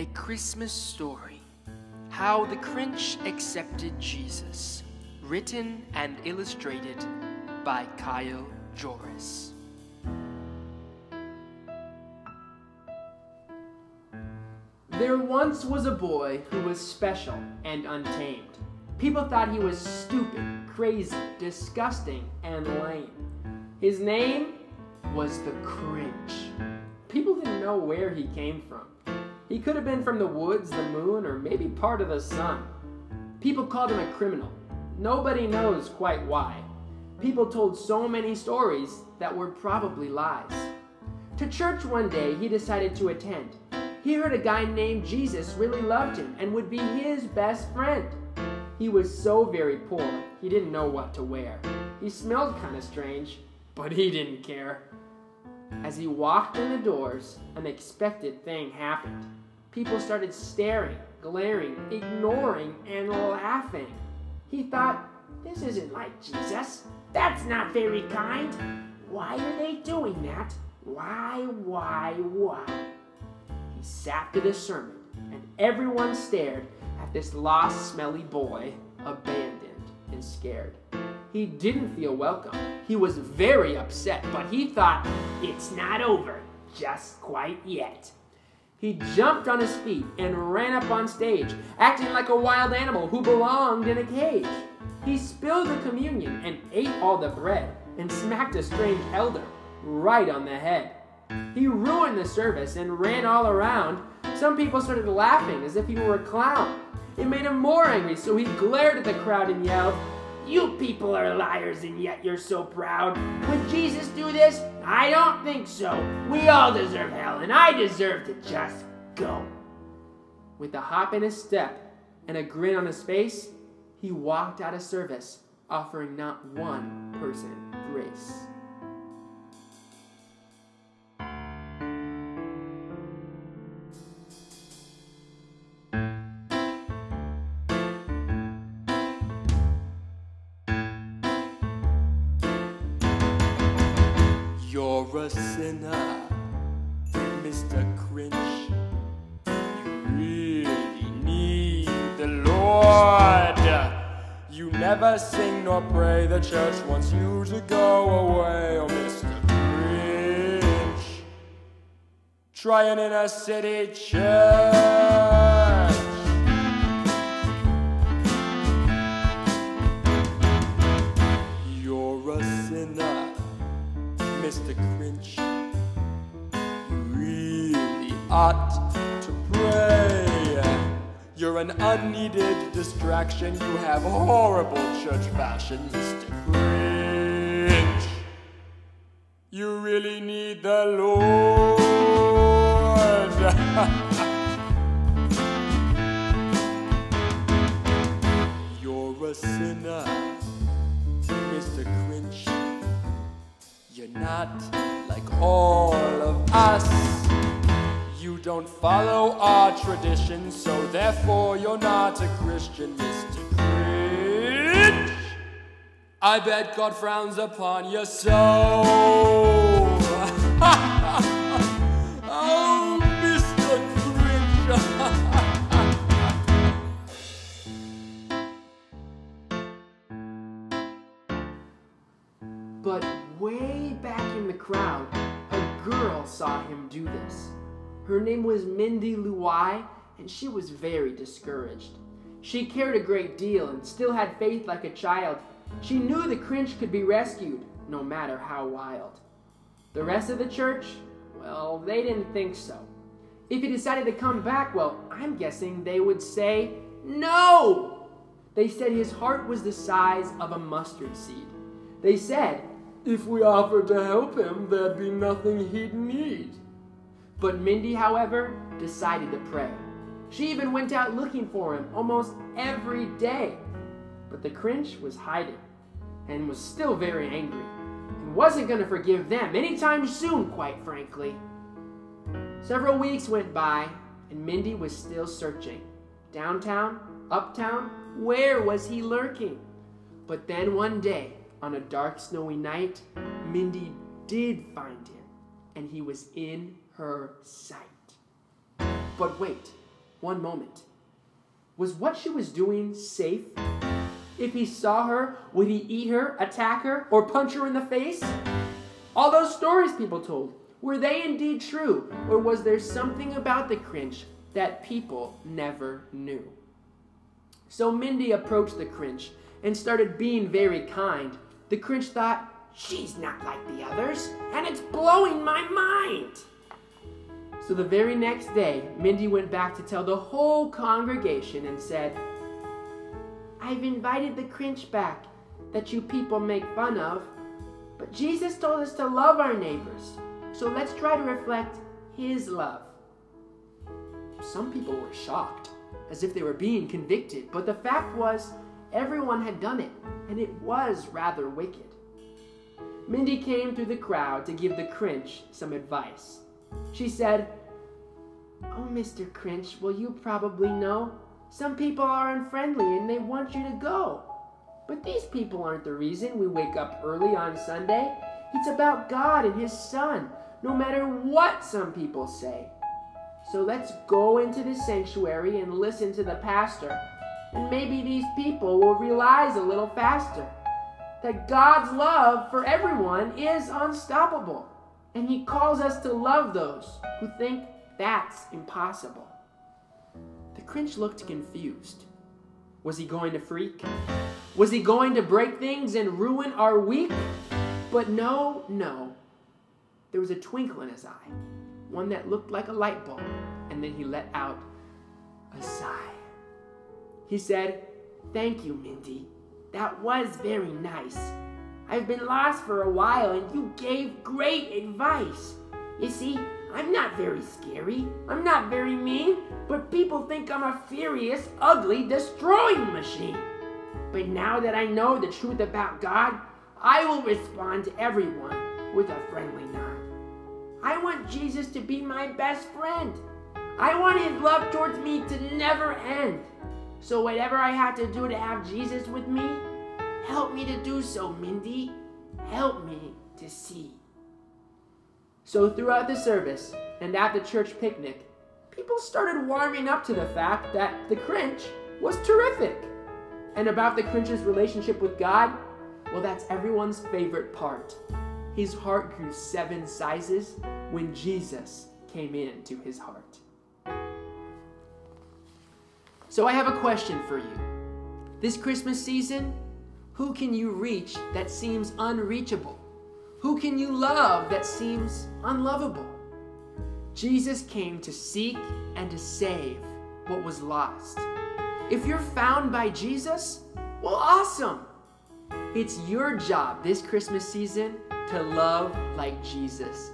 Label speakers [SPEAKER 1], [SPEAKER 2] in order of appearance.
[SPEAKER 1] A Christmas Story How the Grinch Accepted Jesus. Written and illustrated by Kyle Jorris.
[SPEAKER 2] There once was a boy who was special and untamed. People thought he was stupid, crazy, disgusting, and lame. His name was the Grinch. People didn't know where he came from. He could have been from the woods, the moon, or maybe part of the sun. People called him a criminal. Nobody knows quite why. People told so many stories that were probably lies. To church one day, he decided to attend. He heard a guy named Jesus really loved him and would be his best friend. He was so very poor, he didn't know what to wear. He smelled kind of strange, but he didn't care. As he walked in the doors, an expected thing happened. People started staring, glaring, ignoring, and laughing. He thought, this isn't like Jesus. That's not very kind. Why are they doing that? Why, why, why? He sat through the sermon, and everyone stared at this lost, smelly boy, abandoned and scared. He didn't feel welcome. He was very upset, but he thought, it's not over just quite yet. He jumped on his feet and ran up on stage, acting like a wild animal who belonged in a cage. He spilled the communion and ate all the bread and smacked a strange elder right on the head. He ruined the service and ran all around. Some people started laughing as if he were a clown. It made him more angry, so he glared at the crowd and yelled, You people are liars, and yet you're so proud. Would Jesus do this? I don't think so. We all deserve hell, and I deserve to just go. With a hop in his step and a grin on his face, he walked out of service, offering not one person grace.
[SPEAKER 3] You're a sinner, Mr. Grinch. You really need the Lord. You never sing nor pray. The church wants you to go away, oh, Mr. Grinch. Trying in a city church. To pray. You're an unneeded distraction. You have horrible church fashion, Mr. Grinch. You really need the Lord. You're a sinner, Mr. Grinch. You're not like all of us. Don't follow our traditions, so therefore you're not a Christian, Mr. Grinch. I bet God frowns upon your soul. oh, Mr. Grinch.
[SPEAKER 2] But way back in the crowd, a girl saw him do this. Her name was Mindy Lou Who, and she was very discouraged. She cared a great deal and still had faith like a child. She knew the Grinch could be rescued, no matter how wild. The rest of the church, well, they didn't think so. If he decided to come back, well, I'm guessing they would say no. They said his heart was the size of a mustard seed. They said, if we offered to help him, there'd be nothing he'd need. But Mindy, however, decided to pray. She even went out looking for him almost every day. But the Grinch was hiding and was still very angry and wasn't going to forgive them anytime soon, quite frankly. Several weeks went by and Mindy was still searching. Downtown, uptown, where was he lurking? But then one day, on a dark, snowy night, Mindy did find him, and he was in her sight. But wait, one moment. Was what she was doing safe? If he saw her, would he eat her, attack her, or punch her in the face? All those stories people told, were they indeed true, or was there something about the Grinch that people never knew? So Mindy approached the Grinch and started being very kind. The Grinch thought, She's not like the others, and it's blowing my mind. So the very next day, Mindy went back to tell the whole congregation and said, I've invited the Grinch back that you people make fun of, but Jesus told us to love our neighbors, so let's try to reflect his love. Some people were shocked, as if they were being convicted, but the fact was, everyone had done it, and it was rather wicked. Mindy came through the crowd to give the Grinch some advice. She said, Oh, Mr. Grinch, well, you probably know. Some people are unfriendly and they want you to go. But these people aren't the reason we wake up early on Sunday. It's about God and His Son, no matter what some people say. So let's go into the sanctuary and listen to the pastor, and maybe these people will realize a little faster that God's love for everyone is unstoppable. And He calls us to love those who think that's impossible. The cringe looked confused. Was he going to freak? Was he going to break things and ruin our week? But no, no. There was a twinkle in his eye, one that looked like a light bulb, and then he let out a sigh. He said, Thank you, Mindy. That was very nice. I've been lost for a while and you gave great advice. You see, I'm not very scary. I'm not very mean, but people think I'm a furious, ugly, destroying machine. But now that I know the truth about God, I will respond to everyone with a friendly nod. I want Jesus to be my best friend. I want his love towards me to never end. So whatever I have to do to have Jesus with me, help me to do so, Mindy. Help me to see. So throughout the service and at the church picnic, people started warming up to the fact that the Grinch was terrific. And about the Grinch's relationship with God, well, that's everyone's favorite part. His heart grew seven sizes when Jesus came into his heart. So I have a question for you. This Christmas season, who can you reach that seems unreachable? Who can you love that seems unlovable? Jesus came to seek and to save what was lost. If you're found by Jesus, well, awesome. It's your job this Christmas season to love like Jesus